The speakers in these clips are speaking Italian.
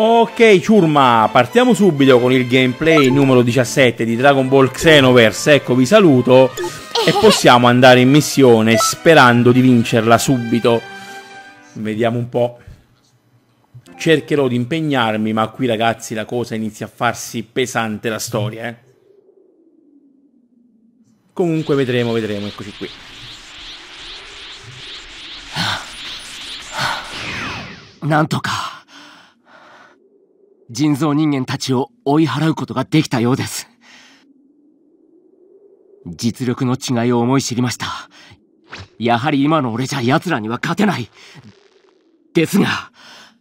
Ok, ciurma, partiamo subito con il gameplay numero 17 di Dragon Ball Xenoverse. Ecco, vi saluto e possiamo andare in missione sperando di vincerla subito. Vediamo un po'. Cercherò di impegnarmi, ma qui ragazzi la cosa inizia a farsi pesante la storia, eh. Comunque vedremo, vedremo, eccoci qui. Nantoka. 人造人間たちを追い払うことができたようです。実力の違いを思い知りました。やはり今の俺じゃ奴らには勝てない。ですが、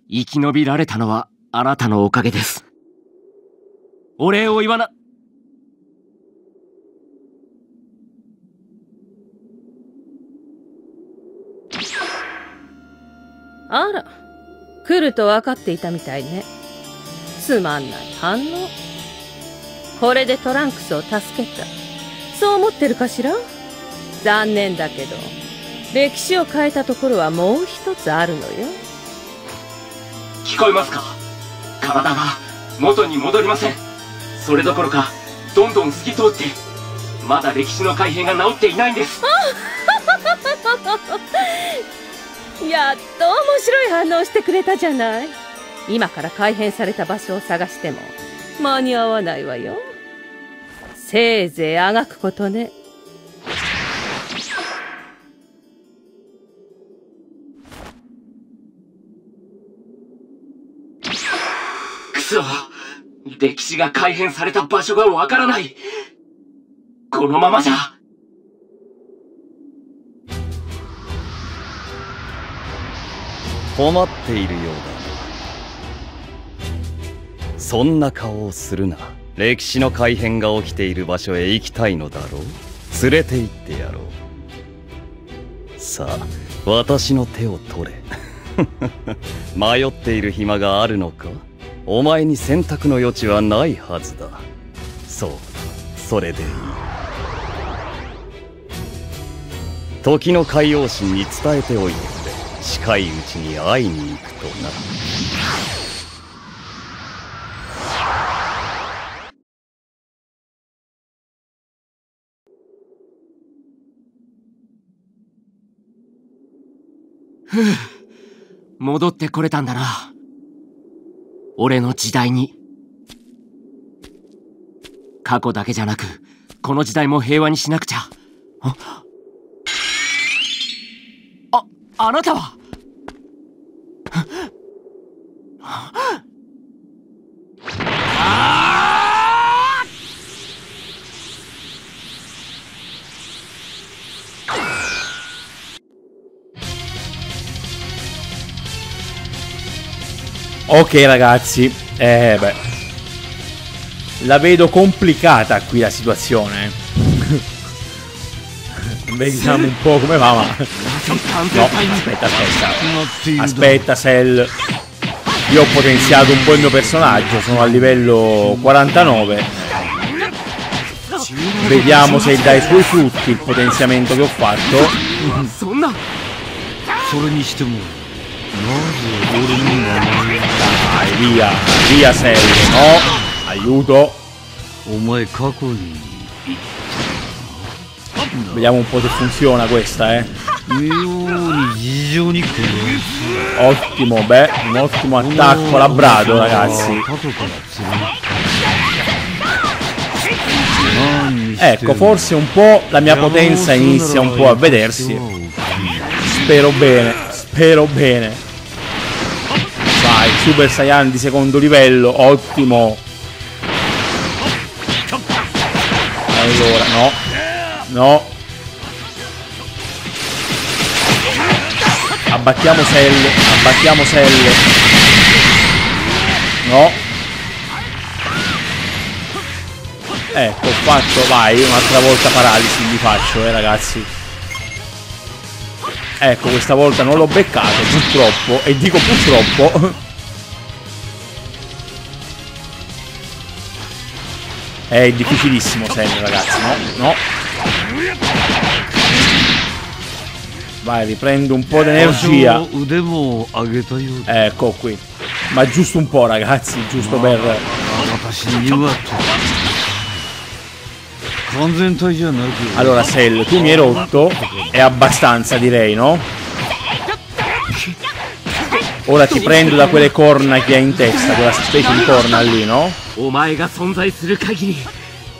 生き延びられたのはあなたのおかげです。お礼を言わな、あら、来ると分かっていたみたいね。つまんない反応。これでトランクスを助けた。そう思ってるかしら？残念だけど。歴史を変えたところはもう一つあるのよ。聞こえますか？体が元に戻りません。それどころかどんどん透き通ってまだ歴史の改変が治っていないんです。やっと面白い反応してくれたじゃない今から改変された場所を探しても間に合わないわよ。せいぜいあがくことね。くそ歴史が改変された場所がわからない。このままじゃ。困っているようだそんな顔をするな。歴史の改変が起きている場所へ行きたいのだろう。連れて行ってやろう。さあ私の手を取れ。迷っている暇があるのか？お前に選択の余地はないはずだ。そうそれでいい。時の海王神に伝えておいてくれ。近いうちに会いに行くとな。戻ってこれたんだな。俺の時代に。過去だけじゃなくこの時代も平和にしなくちゃ。あああなたは？Ok ragazzi, eh beh. La vedo complicata qui la situazione. Vediamo un po' come va, ma... No, aspetta, aspetta. Aspetta, Cell. Io ho potenziato un po' il mio personaggio, sono a livello 49. Vediamo se dà i suoi frutti il potenziamento che ho fatto. Dai, via, via Sello, no, aiuto. Vediamo un po' se funziona questa, eh. Ottimo, beh, un ottimo attacco labrato, ragazzi. Ecco, forse un po' la mia potenza inizia un po' a vedersi. Spero bene, spero bene. Vai, Super Saiyan di secondo livello, ottimo. Allora, no. No. Abbattiamo Cell, abbattiamo Cell. No. Ecco, ho fatto, vai, un'altra volta paralisi gli faccio, eh ragazzi. Ecco, questa volta non l'ho beccato, purtroppo. E dico purtroppo. È difficilissimo Sam, ragazzi, no? No. Vai, riprendo un po' di energia. Ecco qui. Ma giusto un po', ragazzi, giusto per... Allora, Sel, tu mi hai rotto. È abbastanza, direi, no? Ora ti prendo da quelle corna che hai in testa, quella specie di corna lì, no? お前が存在する限り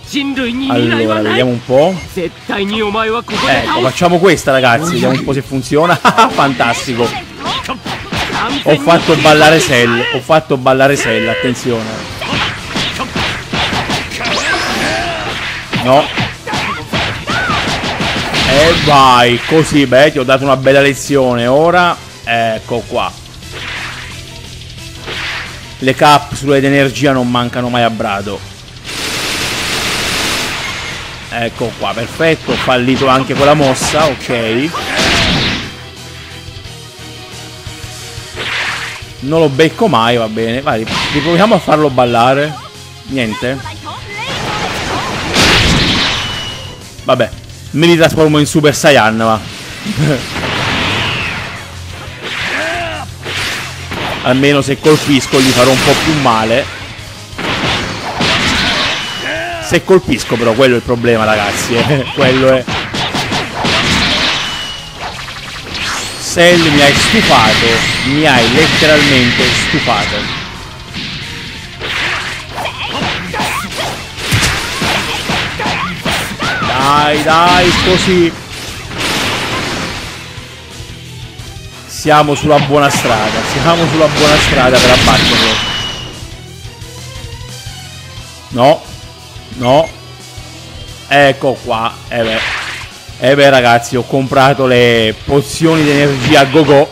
人類に未来 Allora, はない vediamo un po'. 絶対にお前はここで Ecco, 倒す facciamo questa, ragazzi. Vediamo un po' se funziona. Fantastico. 完 Ho 全に fatto ballare Cell. Ho fatto ballare Cell, attenzione. No. E vai, così, beh, ti ho dato una bella lezione. Ora, ecco qua. Le capsule d'energia non mancano mai a brado. Ecco qua, perfetto. Ho fallito anche quella mossa, ok. Non lo becco mai, va bene. Vai, riproviamo a farlo ballare. Niente. Vabbè, mi ritrasformo in Super Saiyan, va. Almeno se colpisco gli farò un po' più male. Se colpisco però, quello è il problema ragazzi, eh. quello è... Cell mi hai stufato, mi hai letteralmente stufato. Dai, dai, così. Siamo sulla buona strada, siamo sulla buona strada per abbatterlo. No, no. Ecco qua, eh beh. Eh beh ragazzi, ho comprato le pozioni di energia go go.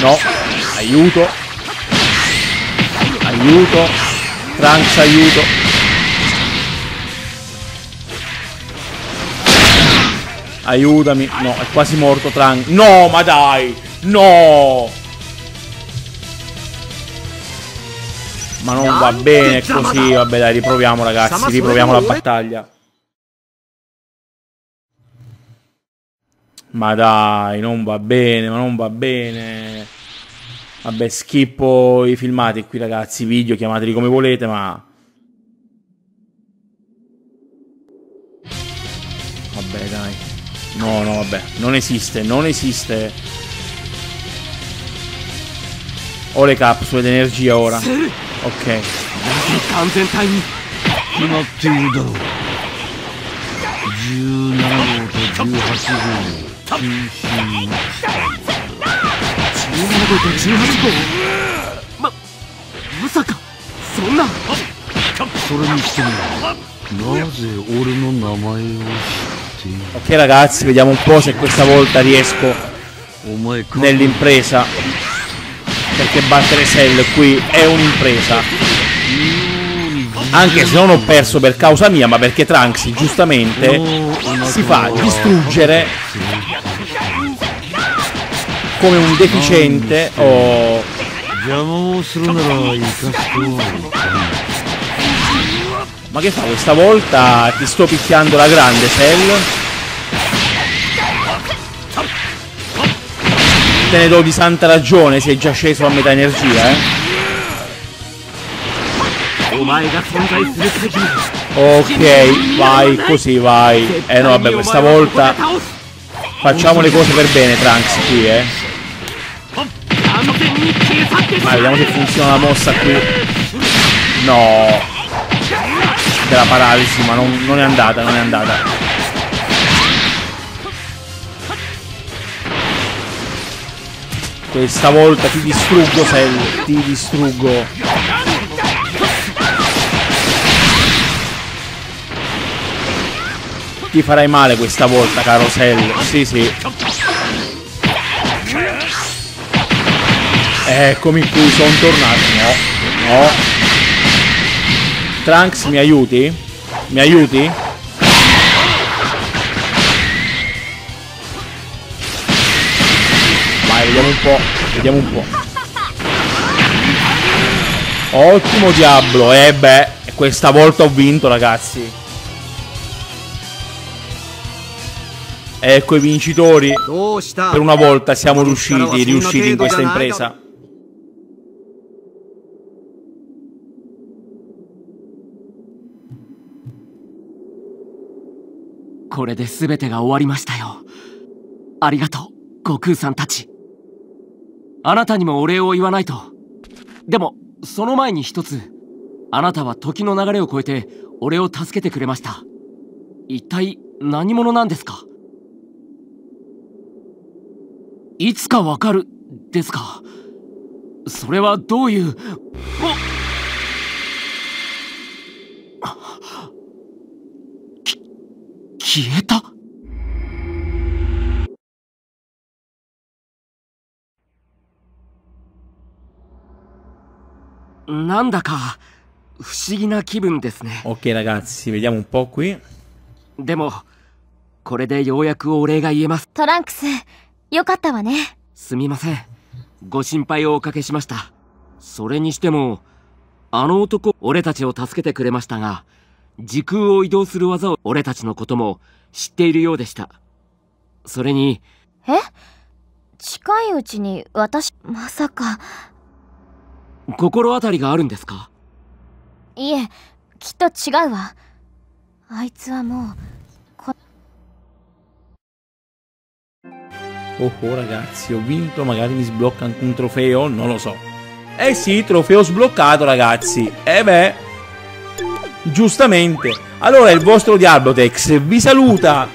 No, aiuto. Aiuto. Trunks, aiuto. Aiutami. No, è quasi morto Trunks. No, ma dai. No. Ma non va bene così. Vabbè, dai, riproviamo ragazzi. Riproviamo la battaglia. Ma dai, non va bene, ma non va bene. Vabbè, schippo i filmati qui, ragazzi. Video, chiamateli come volete, ma. No, no, vabbè, non esiste, non esiste. Ho le capsule d'energia ora. Ok. ま、まさかそんなそれにしてもなぜ俺の名前を知っ Sì. Ok ragazzi, vediamo un po' se questa volta riesco nell'impresa. Perché battere Cell qui è un'impresa. Anche se non ho perso per causa mia, ma perché Trunks giustamente si fa distruggere come un deficiente o... Oh. Ma che fa questa volta? Ti sto picchiando la grande, Cell. Te ne do di santa ragione, sei già sceso a metà energia, eh. Ok, vai, così vai. Eh no, vabbè, questa volta facciamo le cose per bene, Trunks, qui, eh. Vai, vediamo se funziona la mossa qui. No. Della paralisi, ma non, non è andata, non è andata. Questa volta ti distruggo, Cell. Ti distruggo. Ti farai male questa volta, caro Cell. Sì, sì. Eccomi qui, sono tornato. No, no. Trunks mi aiuti? Mi aiuti? Vai, vediamo un po'. Vediamo un po'. Ottimo Diablo. E eh beh, questa volta ho vinto, ragazzi. Ecco i vincitori. Per una volta siamo riusciti, riusciti in questa impresa. これで全てが終わりましたよ。ありがとう悟空さんたち。あなたにもお礼を言わないと。でもその前に一つあなたは時の流れを超えて俺を助けてくれました。一体何者なんですか？いつかわかるですか？それはどういう消えた？なんだか不思議な気分ですね。Ok ragazzi, vediamo un po' qui. でもこれでようやくお礼が言えます。トランクス、よかったわね。すみません。ご心配をおかけしました。それにしてもあの男俺たちを助けてくれましたが時空を移動する技を俺たちのことも知っているようでしたそれにえ近いうちに私、まさか。心当たりがあるんですかいえ、きっと違うわ。あいつはもう、Oh, oh ragazzi, ho vinto, magari mi sblocca anche un trofeo, non lo so. Eh sì, trofeo sbloccato ragazzi. Eh beh, giustamente. Allora il vostro Diablotex vi saluta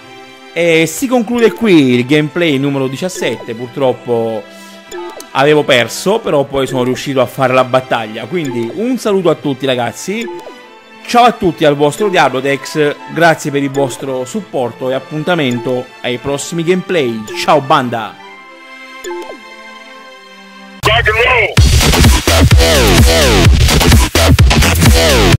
e si conclude qui il gameplay numero 17. Purtroppo avevo perso, però poi sono riuscito a fare la battaglia. Quindi un saluto a tutti ragazzi. Ciao a tutti al vostro Diablotex, grazie per il vostro supporto e appuntamento ai prossimi gameplay. Ciao banda! Rock and!